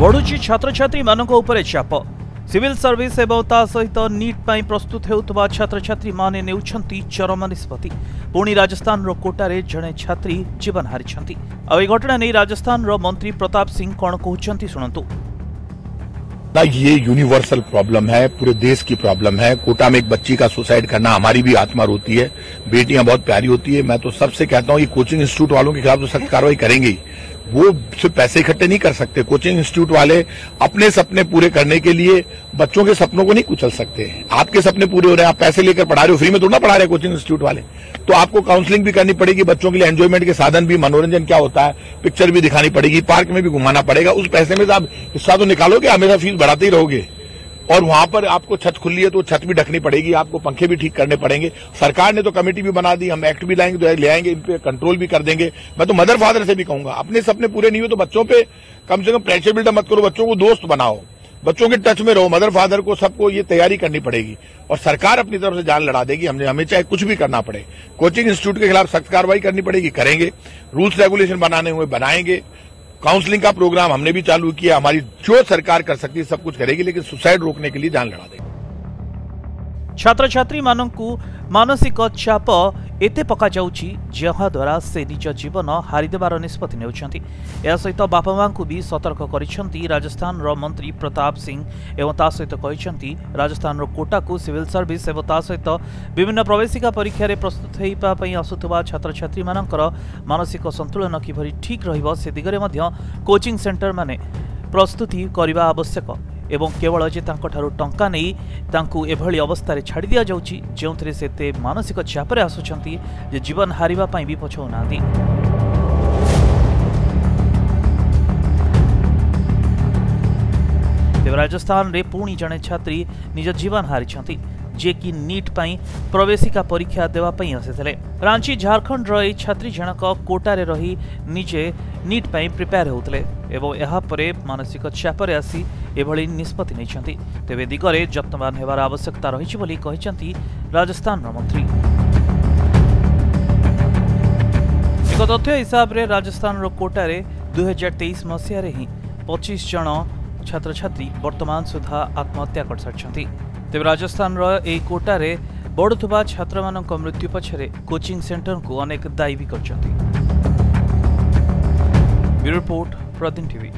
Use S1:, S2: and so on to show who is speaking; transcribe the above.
S1: ବଢୁଛି ଛାତ୍ରଛାତ୍ରୀମାନଙ୍କ ଉପରେ ଚାପ ସିଭିଲ ସର୍ଭିସ ଏବଂ ତା ସହିତ ନିଟ୍ ପାଇଁ ପ୍ରସ୍ତୁତ ହେଉଥିବା ଛାତ୍ରଛାତ୍ରୀମାନେ ନେଉଛନ୍ତି ଚରମ ନିଷ୍ପତ୍ତି ପୁଣି ରାଜସ୍ଥାନର କୋଟାରେ ଜଣେ ଛାତ୍ରୀ ଜୀବନ ହାରିଛନ୍ତି ଆଉ ଏହି ଘଟଣା ନେଇ ରାଜସ୍ଥାନର ମନ୍ତ୍ରୀ ପ୍ରତାପ ସିଂ କ'ଣ କହୁଛନ୍ତି ଶୁଣନ୍ତୁ
S2: ना ये यूनिवर्सल प्रॉब्लम है पूरे देश की प्रॉब्लम है कोटा में एक बच्ची का सुसाइड करना हमारी भी आत्मा रोती है बेटियां बहुत प्यारी होती है मैं तो सबसे कहता हूं ये कोचिंग इंस्टीट्यूट वालों के खिलाफ तो सख्त कार्रवाई करेंगे ही वो सिर्फ़ पैसे इकट्ठे नहीं कर सकते। कोचिंग इंस्टीट्यूट वाले अपने सपने पूरे करने के लिए बच्चों के सपनों को नहीं कुचल सकते आपके सपने पूरे हो रहे हैं, आप पैसे लेकर पढ़ा रहे हो, फ्री में थोड़ा ना पढ़ा रहे कोचिंग इंस्टीट्यूट वाले। तो आपको काउंसलिंग भी करनी पड़ेगी, बच्चों के लिए एंजॉयमेंट के साधन भी, मनोरंजन क्या होता है पिक्चर भी दिखानी पड़ेगी पार्क में भी घुमाना पड़ेगा। उस पैसे में आप हिस्सा तो निकालोगे हमेशा फ़ीस बढ़ाते ही रहोगे। और वहाँ पर आपको छत खुली है तो छत भी ढकनी पड़ेगी, आपको पंखे भी ठीक करने पड़ेंगे। सरकार ने तो कमेटी भी बना दी, हम एक्ट भी लाएँगे तो ले आएँगे, इन पे कंट्रोल भी कर देंगे। मैं तो मदर फादर से भी कहूँगा, अपने सपने पूरे नहीं हुए तो बच्चों पे कम से कम प्रेशर बिल्डर मत करो, बच्चों को दोस्त बनाओ। बच्चों के टच में रहो मदर फादर को, सबको ये तैयारी करनी पड़ेगी। और सरकार अपनी तरफ़ से जान लड़ा देगी, हमने, हमें चाहे कुछ भी करना पड़े। कोचिंग इंस्टीट्यूट के खिलाफ सख्त कार्रवाई करनी पड़ेगी, करेंगे। रूल्स रेगुलेशन बनाने हुए बनाएँगे। काउंसलिंग का प्रोग्राम हमने भी चालू किया, हमारी जो सरकार कर सकती है, सब कुछ करेगी, लेकिन सुसाइड रोकने के लिए जान लड़ा देगी
S1: छात्र छात्री मानव मानसिक चाप ଏତେ ପକାଯାଉଛି ଯାହାଦ୍ୱାରା ସେ ନିଜ ଜୀବନ ହାରିଦେବାର ନିଷ୍ପତ୍ତି ନେଉଛନ୍ତି। ଏହା ସହିତ ବାପା ମାଆଙ୍କୁ ବି ସତର୍କ କରିଛନ୍ତି ରାଜସ୍ଥାନର ମନ୍ତ୍ରୀ ପ୍ରତାପ ସିଂ ଏବଂ ତା ସହିତ କହିଛନ୍ତି ରାଜସ୍ଥାନର କୋଟାକୁ ସିଭିଲ ସର୍ଭିସ ଏବଂ ତା ସହିତ ବିଭିନ୍ନ ପ୍ରବେଶିକା ପରୀକ୍ଷାରେ ପ୍ରସ୍ତୁତ ହେବା ପାଇଁ ଆସୁଥିବା ଛାତ୍ରଛାତ୍ରୀମାନଙ୍କର ମାନସିକ ସନ୍ତୁଳନ କିଭଳି ଠିକ୍ ରହିବ ସେ ଦିଗରେ ମଧ୍ୟ କୋଚିଂ ସେଣ୍ଟରମାନେ ପ୍ରସ୍ତୁତି କରିବା ଆବଶ୍ୟକ। ଏବଂ କେବଳ ଯେ ତାଙ୍କଠାରୁ ଟଙ୍କା ନେଇ ତାଙ୍କୁ ଏଭଳି ଅବସ୍ଥାରେ ଛାଡ଼ି ଦିଆଯାଉଛି ଯେଉଁଥିରେ ସେ ଏତେ ମାନସିକ ଚାପରେ ଆସୁଛନ୍ତି ଯେ ଜୀବନ ହାରିବା ପାଇଁ ବି ପଛଉନାହାନ୍ତି ତେବେ ରାଜସ୍ଥାନରେ ପୁଣି ଜଣେ ଛାତ୍ରୀ ନିଜ ଜୀବନ ହାରିଛନ୍ତି ଯିଏକି ନିଟ୍ ପାଇଁ ପ୍ରବେଶିକା ପରୀକ୍ଷା ଦେବା ପାଇଁ ଆସିଥିଲେ ରାଞ୍ଚି ଝାଡ଼ଖଣ୍ଡର ଏହି ଛାତ୍ରୀ ଜଣକ କୋଟାରେ ରହି ନିଜେ ନିଟ୍ ପାଇଁ ପ୍ରିପେୟାର ହେଉଥିଲେ ଏବଂ ଏହାପରେ ମାନସିକ ଚାପରେ ଆସି ଏଭଳି ନିଷ୍ପତ୍ତି ନେଇଛନ୍ତି ତେବେ ଦିଗରେ ଯତ୍ନବାନ ହେବାର ଆବଶ୍ୟକତା ରହିଛି ବୋଲି କହିଛନ୍ତି ରାଜସ୍ଥାନର ମନ୍ତ୍ରୀ ଏକ ତଥ୍ୟ ହିସାବରେ ରାଜସ୍ଥାନର କୋଟାରେ ଦୁଇହଜାର ତେଇଶ ମସିହାରେ ହିଁ ପଚିଶ ଜଣ ଛାତ୍ରଛାତ୍ରୀ ବର୍ତ୍ତମାନ ସୁଦ୍ଧା ଆତ୍ମହତ୍ୟା କରିସାରିଛନ୍ତି ତେବେ ରାଜସ୍ଥାନର ଏହି କୋଟାରେ ବଢ଼ୁଥିବା ଛାତ୍ରମାନଙ୍କ ମୃତ୍ୟୁ ପଛରେ କୋଚିଂ ସେଣ୍ଟରକୁ ଅନେକ ଦାୟୀ ବି କରିଛନ୍ତି। ବ୍ୟୁରୋ ରିପୋର୍ଟ ପ୍ରଦିନ ଟିଭି।